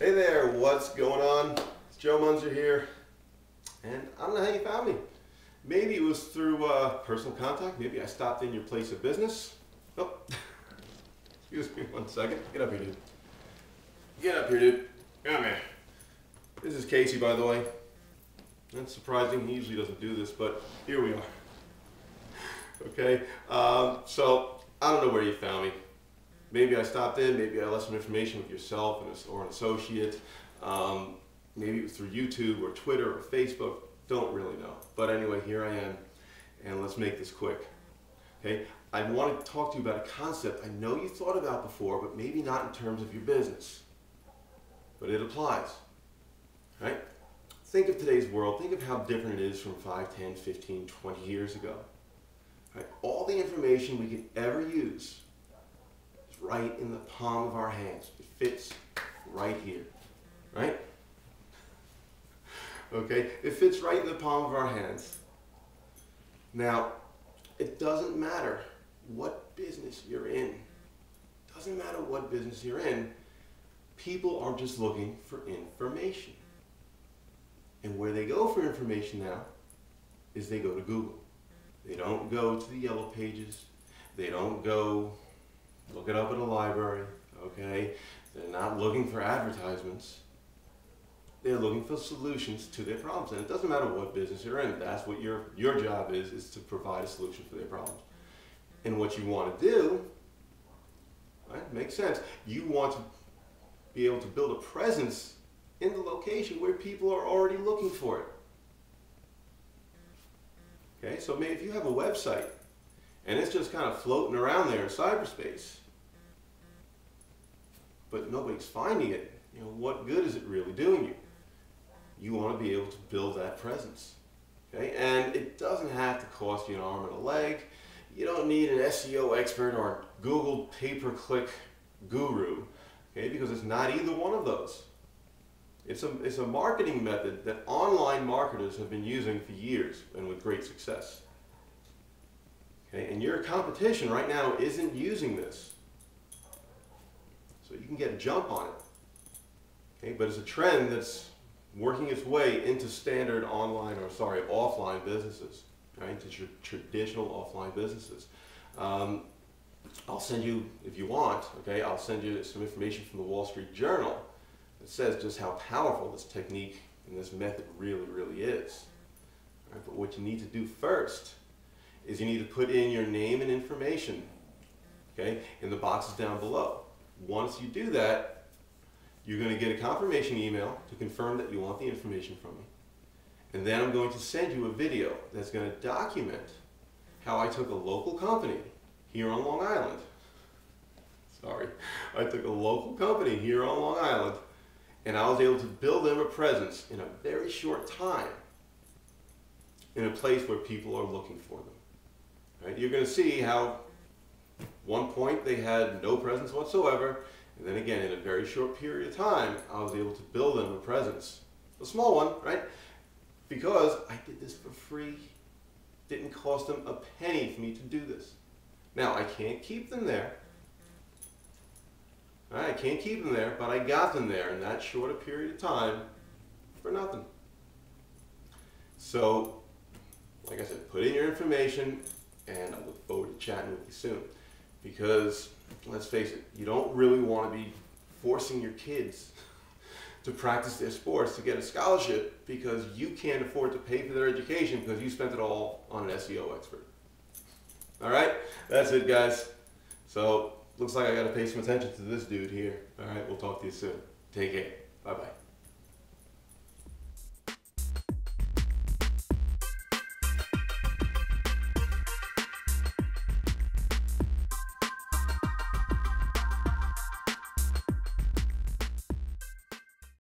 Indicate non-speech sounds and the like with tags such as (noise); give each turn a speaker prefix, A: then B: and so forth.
A: Hey there, what's going on? It's Joe Munzer here, and I don't know how you found me. Maybe it was through uh, personal contact. Maybe I stopped in your place of business. Oh, (laughs) excuse me one second. Get up here, dude. Get up here, dude. Come here. This is Casey, by the way. That's surprising. He usually doesn't do this, but here we are. (laughs) Okay, um, so I don't know where you found me. Maybe I stopped in, maybe I left some information with yourself and/or an associate. Um, maybe it was through YouTube or Twitter or Facebook. Don't really know. But anyway, here I am, and let's make this quick. Okay, I want to talk to you about a concept I know you thought about before, but maybe not in terms of your business. But it applies. Right? Think of today's world. Think of how different it is from 5, 10, 15, 20 years ago. All the information we could ever use right in the palm of our hands. It fits right here. Right? Okay? It fits right in the palm of our hands. Now, it doesn't matter what business you're in. Doesn't matter what business you're in. People are just looking for information. And where they go for information now is they go to Google. They don't go to the yellow pages. They don't go look it up at a library, okay? They're not looking for advertisements. They're looking for solutions to their problems. And it doesn't matter what business you're in. That's what your, your job is, is to provide a solution for their problems. And what you want to do, right, makes sense. You want to be able to build a presence in the location where people are already looking for it. Okay, so maybe if you have a website and it's just kind of floating around there in cyberspace, but nobody's finding it, you know, what good is it really doing you? You want to be able to build that presence. Okay, and it doesn't have to cost you an arm and a leg. You don't need an SEO expert or Google pay-per-click guru, okay, because it's not either one of those. It's a, it's a marketing method that online marketers have been using for years and with great success. Okay, and your competition right now isn't using this. So you can get a jump on it. Okay, but it's a trend that's working its way into standard online or sorry, offline businesses, right? To tr traditional offline businesses. Um, I'll send you, if you want, okay, I'll send you some information from the Wall Street Journal it says just how powerful this technique and this method really, really is. Right, but what you need to do first is you need to put in your name and information okay, in the boxes down below. Once you do that, you're going to get a confirmation email to confirm that you want the information from me. And then I'm going to send you a video that's going to document how I took a local company here on Long Island. Sorry. I took a local company here on Long Island and I was able to build them a presence in a very short time in a place where people are looking for them. Right? You're going to see how one point they had no presence whatsoever, and then again, in a very short period of time, I was able to build them a presence. A small one, right? Because I did this for free. Didn't cost them a penny for me to do this. Now, I can't keep them there I can't keep them there, but I got them there in that short a period of time for nothing. So, like I said, put in your information, and I look forward to chatting with you soon. Because, let's face it, you don't really want to be forcing your kids (laughs) to practice their sports to get a scholarship because you can't afford to pay for their education because you spent it all on an SEO expert. All right, that's it, guys. So looks like I got to pay some attention to this dude here. All right, we'll talk to you soon. Take care. Bye bye.